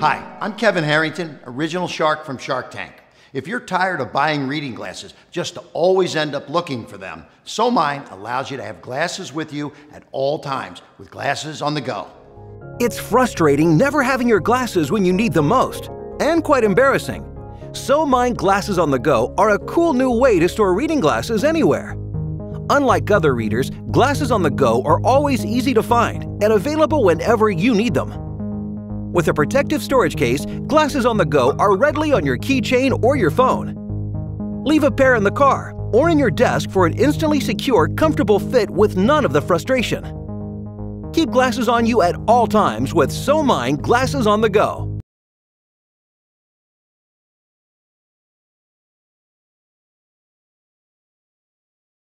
Hi, I'm Kevin Harrington, original shark from Shark Tank. If you're tired of buying reading glasses just to always end up looking for them, SoMine allows you to have glasses with you at all times with glasses on the go. It's frustrating never having your glasses when you need them most, and quite embarrassing. SoMine Glasses on the Go are a cool new way to store reading glasses anywhere. Unlike other readers, glasses on the go are always easy to find and available whenever you need them. With a protective storage case, glasses on the go are readily on your keychain or your phone. Leave a pair in the car or in your desk for an instantly secure, comfortable fit with none of the frustration. Keep glasses on you at all times with SoMine Glasses on the Go.